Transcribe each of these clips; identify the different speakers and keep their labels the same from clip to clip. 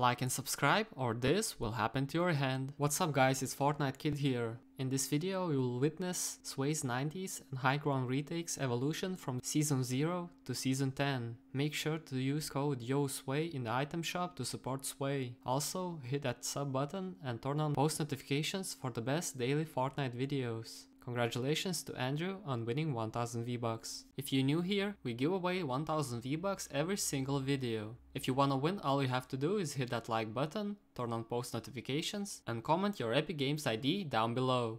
Speaker 1: Like and subscribe or this will happen to your hand. What's up guys, it's Fortnite Kid here. In this video you will witness Sway's 90s and High Ground retakes evolution from Season 0 to Season 10. Make sure to use code YOSWAY in the item shop to support Sway. Also hit that sub button and turn on post notifications for the best daily Fortnite videos. Congratulations to Andrew on winning 1000 V-Bucks. If you're new here, we give away 1000 V-Bucks every single video. If you wanna win, all you have to do is hit that like button, turn on post notifications, and comment your Epic Games ID down below.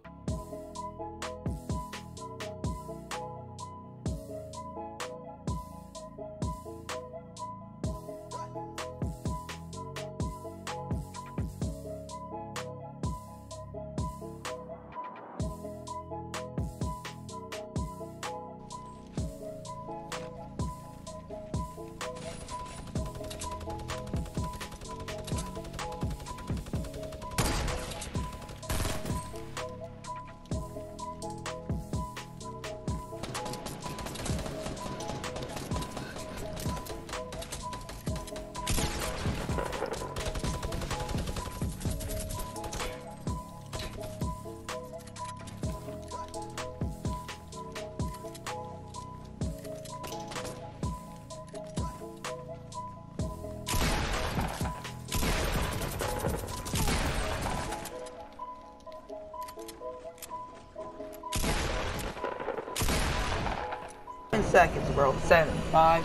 Speaker 2: Seconds, bro. Seven, five,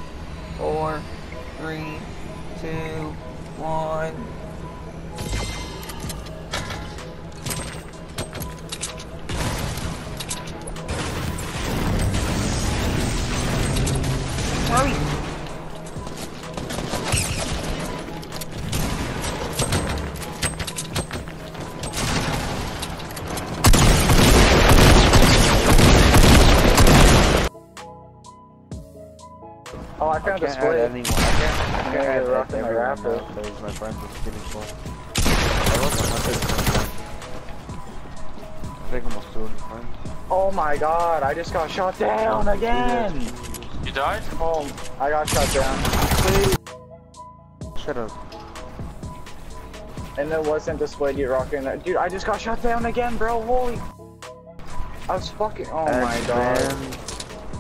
Speaker 2: four, three, two, one.
Speaker 3: Can't add anyone. I can't, I can't
Speaker 4: Yeah,
Speaker 3: add
Speaker 4: you're rocking the
Speaker 3: everyone
Speaker 4: raffle.
Speaker 3: now because my friends are getting slow. I was a hundred. I think almost two hundred friends.
Speaker 4: Oh my god, I just got shot down again!
Speaker 5: You died?
Speaker 4: Oh, I got shot down. Please.
Speaker 3: Shut up.
Speaker 4: And it wasn't the split you rocking that. Dude, I just got shot down again, bro. Holy. I was fucking. Oh my god.
Speaker 3: then-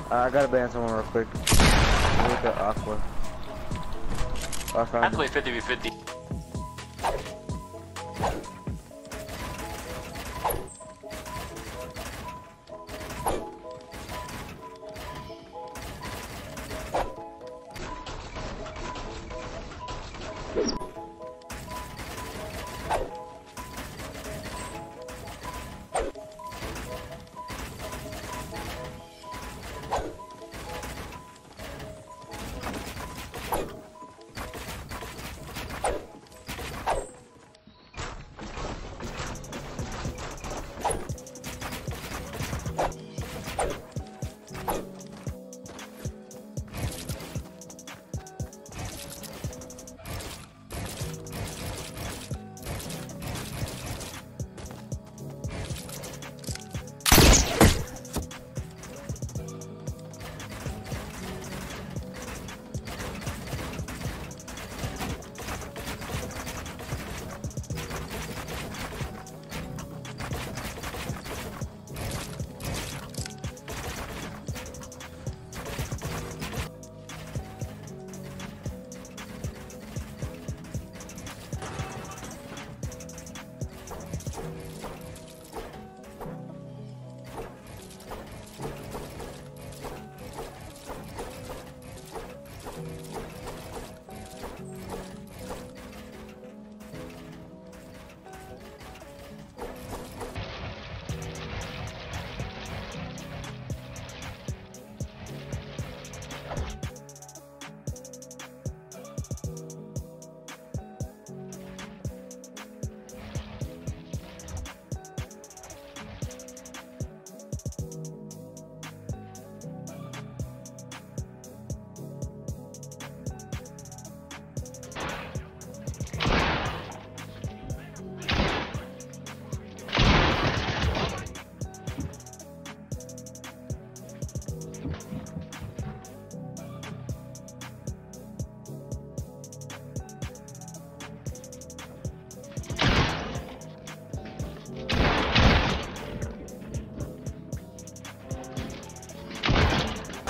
Speaker 3: Uh, I gotta ban someone real quick. Look at Aqua.
Speaker 5: Play 50 v 50.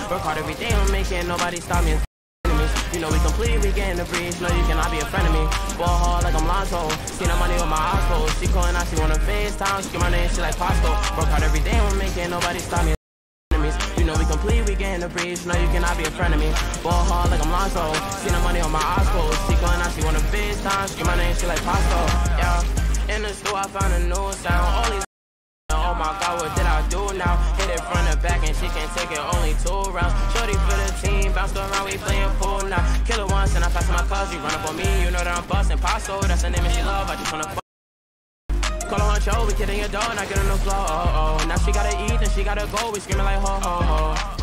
Speaker 5: Work hard every day, I'm making nobody stop me. Enemies. You know we complete, we getting the breeze. No, you cannot be a friend of me. Ball hard like I'm Lonzo. See the money with my eyes closed. She calling out, she wanna FaceTime. Scream my name, she like Pasto. Work hard every day, I'm making nobody stop me. Enemies. You know we complete, we getting the breeze. No, you cannot be a friend of me. Ball hard like I'm Lonzo. See the money on my eyes closed. She calling out, she wanna FaceTime. Scream my name, she like Pasto. Yeah. In the store, I found a new sound. All these my god, what did I do now? Hit it front and back and she can take it only two rounds. Shorty for the team, bounced around, we playing pool now. Kill it once and I pass to my cousin. You run up on me, you know that I'm busting. Paso, that's the name and she love. I just wanna fuck. Call her show, we kidding your and I get on the floor. Oh, oh. Now she gotta eat and she gotta go. We screaming like ho ho ho.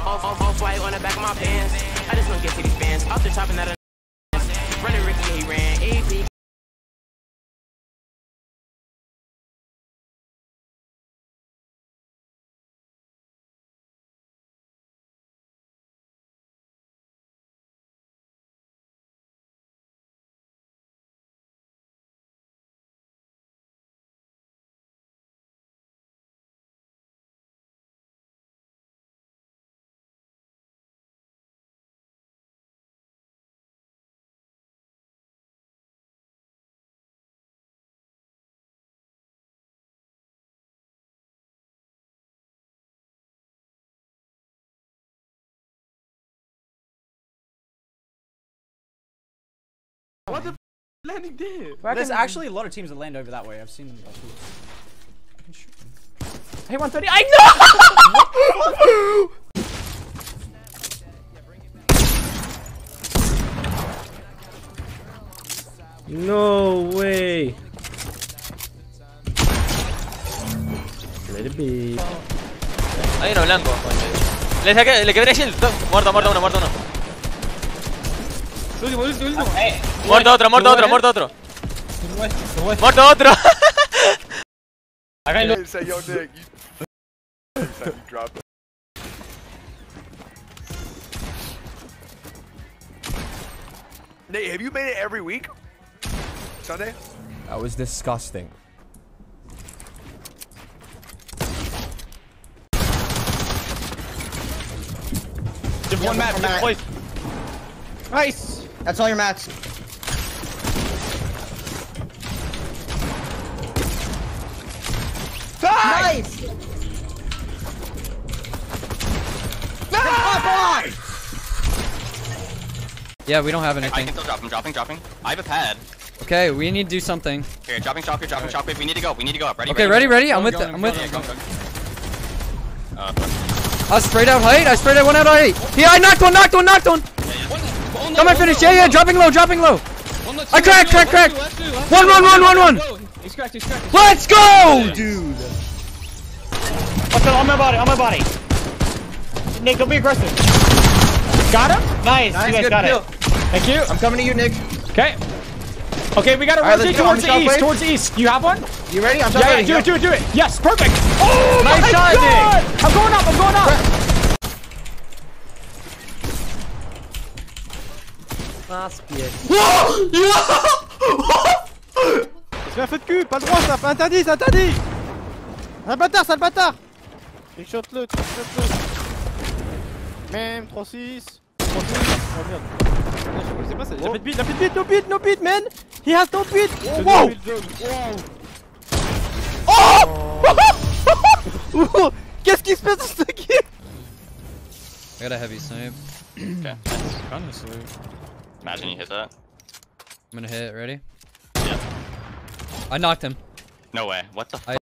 Speaker 5: Off, off, off white on the back of my pants. I just don't get to these fans. Off the chopping that.
Speaker 6: There's actually a lot of teams that land over that way. I've seen them. Hey, 130. I know!
Speaker 7: No way. Let it be.
Speaker 8: Hay uno blanco. Le, saqué, le quebré shield. Muerto, muerto uno, muerto uno.
Speaker 6: Último, último, último.
Speaker 8: Muerto otro, muerto otro, muerto otro. Muerto otro.
Speaker 6: Acá hay
Speaker 3: yo, Nick, you... you dropped it. Nate, have you made it every week? Sunday?
Speaker 9: That was disgusting.
Speaker 6: Just one match,
Speaker 2: Matt.
Speaker 6: Nice.
Speaker 2: That's all your mats. Nice!
Speaker 10: Yeah, we don't have anything.
Speaker 8: I can still drop. I'm dropping, dropping. I have a pad.
Speaker 10: Okay, we need to do something.
Speaker 8: Here, dropping shock, here, dropping shock. We need to go. We need to go up. Ready?
Speaker 10: Okay, ready, ready? I'm with, I'm with.
Speaker 8: Yeah, go, go. Uh,
Speaker 10: I sprayed out height. I sprayed out one out height. Yeah, I knocked one, knocked one, knocked one. Come and finish. Yeah, yeah, dropping low, dropping low. I crack, crack, crack. One, one, one, one, one.
Speaker 6: He's cracked, he's cracked.
Speaker 10: Let's go, dude.
Speaker 6: What's on my body? On my body. Nick, don't be aggressive. Got him? Nice. you guys got
Speaker 2: kill.
Speaker 6: it. Thank you.
Speaker 2: I'm coming to you, Nick.
Speaker 6: Okay. Okay, we gotta
Speaker 2: All right,
Speaker 6: rotate
Speaker 2: let's
Speaker 6: towards the east. Towards the east. You have one?
Speaker 2: You ready? I'm
Speaker 6: Yeah, yeah,
Speaker 2: ready.
Speaker 6: do it, do it, do it. Yes, perfect. Oh
Speaker 2: Nice
Speaker 6: my
Speaker 2: shot,
Speaker 6: god! I'm going up, I'm going up.
Speaker 7: C'est un feu de cul, pas le droit ça, interdit, c'est interdit. Un bâtard, sale bâtard. Trickshot-le, trickshot-le Même, 3-6 3-6 Oh merde. Je sais pas, ça- il a plus de beat, il a plus de beat, no beat, no beat man. He has no beat Wow. Oh. Qu'est-ce qui se passe dans ce game?
Speaker 10: I got a heavy snipe.
Speaker 8: okay. Imagine you hit that.
Speaker 10: I'm gonna hit. Ready?
Speaker 8: Yeah.
Speaker 10: I knocked him.
Speaker 8: No way. What the?
Speaker 10: I-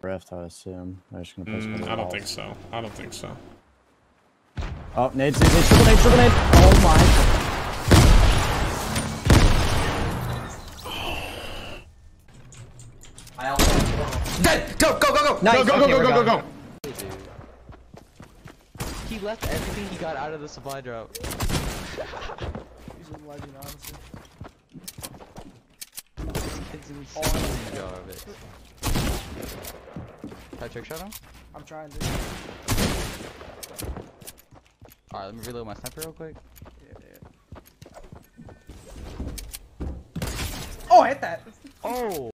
Speaker 9: Rift, I assume. They're just gonna place mm,
Speaker 7: I don't think so. I don't think so.
Speaker 9: Oh, nades, nades, nades, triple nade, triple nade. Oh my.
Speaker 2: Dead! Go, go, go, go! Nice.
Speaker 7: Go, go,
Speaker 2: Okay,
Speaker 7: go,
Speaker 2: we're
Speaker 7: go, go, go!
Speaker 11: He left everything he got out of the supply drop. It's insane garbage. Can I trick shot him?
Speaker 6: I'm trying to.
Speaker 11: Alright, let me reload my sniper real quick.
Speaker 6: Oh, I hit that.
Speaker 11: Oh!